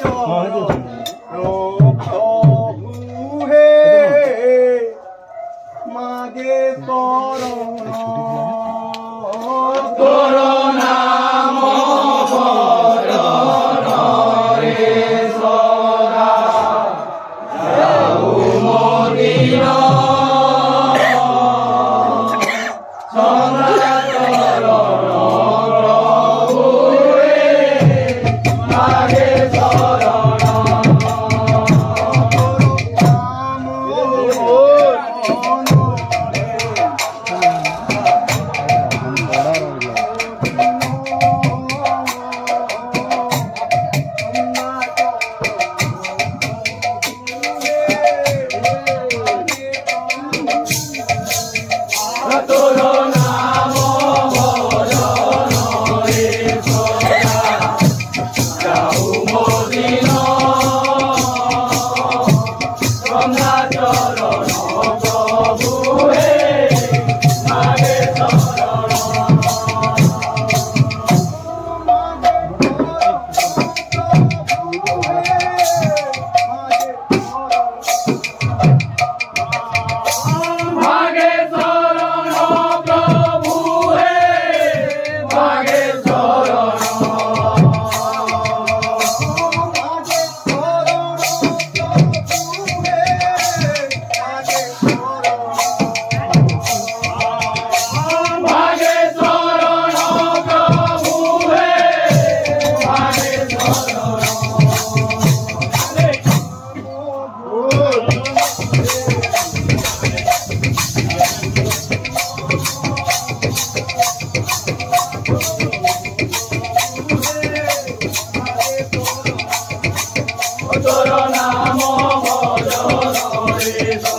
정나절로 경우해. 마게 떨어나 떨어나 먹어라 에서.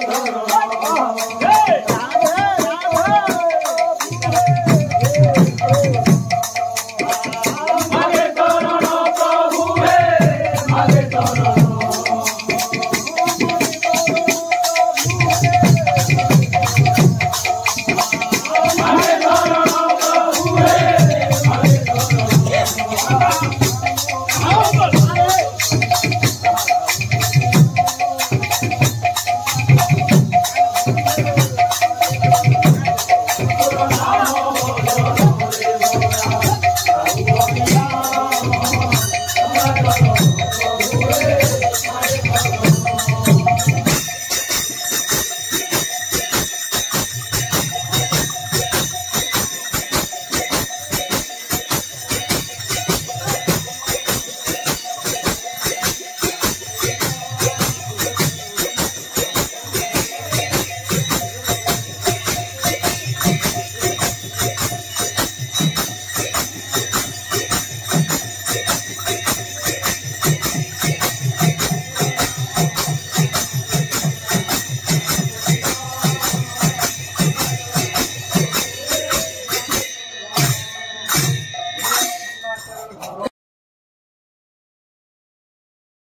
Toro.